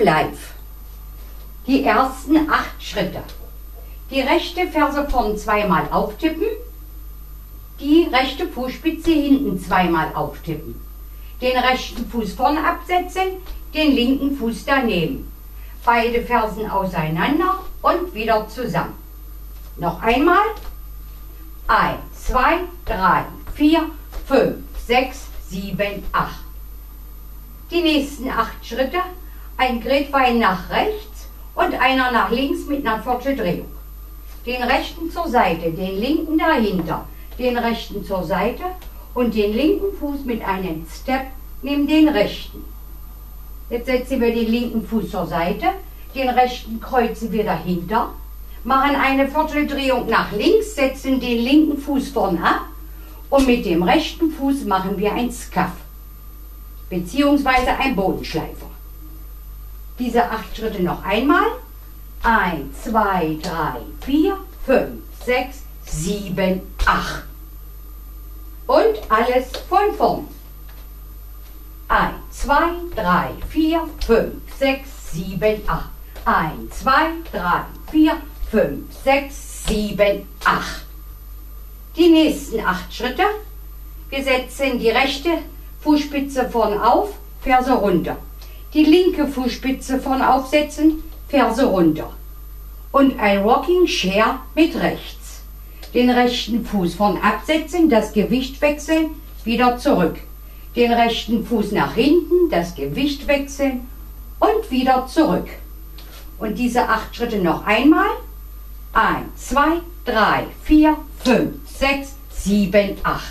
Live. Die ersten acht Schritte. Die rechte Ferse vorn zweimal auftippen, die rechte Fußspitze hinten zweimal auftippen, den rechten Fuß vorn absetzen, den linken Fuß daneben, beide Fersen auseinander und wieder zusammen. Noch einmal. 1, 2, 3, 4, 5, 6, 7, 8. Die nächsten acht Schritte, ein Gretwein nach rechts und einer nach links mit einer Vierteldrehung. Den rechten zur Seite, den linken dahinter, den rechten zur Seite und den linken Fuß mit einem Step neben den rechten. Jetzt setzen wir den linken Fuß zur Seite, den rechten kreuzen wir dahinter, machen eine Vierteldrehung nach links, setzen den linken Fuß vorn ab und mit dem rechten Fuß machen wir ein Skaff beziehungsweise ein Bodenschleifer. Diese acht Schritte noch einmal. 1, 2, 3, 4, 5, 6, 7, 8. Und alles von vorn. 1, 2, 3, 4, 5, 6, 7, 8. 1, 2, 3, 4, 5, 6, 7, 8. Die nächsten acht Schritte. Wir setzen die rechte Fußspitze vorn auf, Ferse runter. Die linke Fußspitze vorn aufsetzen, Ferse runter. Und ein Rocking Chair mit rechts. Den rechten Fuß vorn absetzen, das Gewicht wechseln, wieder zurück. Den rechten Fuß nach hinten, das Gewicht wechseln und wieder zurück. Und diese acht Schritte noch einmal. 1, 2, 3, 4, 5, 6, 7, 8.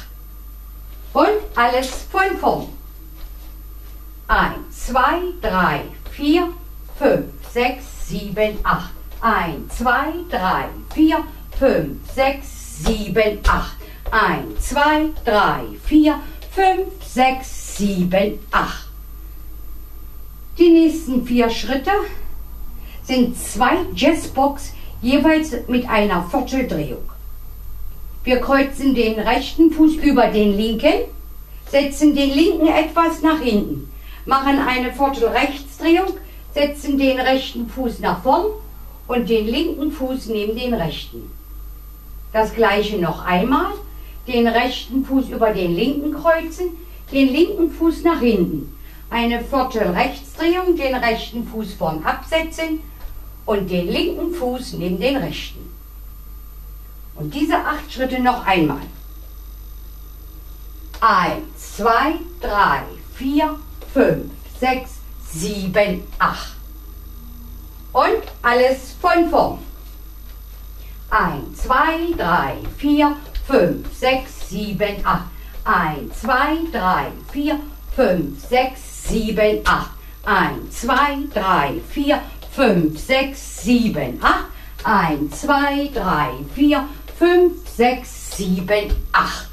Und alles von vorn. 1, 2, 3, 4, 5, 6, 7, 8. 1, 2, 3, 4, 5, 6, 7, 8. 1, 2, 3, 4, 5, 6, 7, 8. Die nächsten vier Schritte sind zwei Jazzbox jeweils mit einer Vierteldrehung. Wir kreuzen den rechten Fuß über den linken, setzen den linken etwas nach hinten, machen eine Viertel-Rechtsdrehung, setzen den rechten Fuß nach vorn und den linken Fuß neben den rechten. Das gleiche noch einmal, den rechten Fuß über den linken kreuzen, den linken Fuß nach hinten, eine Viertel-Rechtsdrehung, den rechten Fuß vorn absetzen und den linken Fuß neben den rechten. Und diese acht Schritte noch einmal. Eins, zwei, drei, vier, fünf, sechs, sieben, acht. Und alles von vorn. Eins, zwei, drei, vier, fünf, sechs, sieben, acht. Eins, zwei, drei, vier, fünf, sechs, sieben, acht. Eins, zwei, drei, vier, fünf, sechs, sieben, acht. Eins, zwei, drei, vier, 5, 6, 7, 8.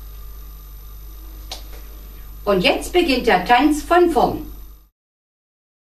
Und jetzt beginnt der Tanz von vorn.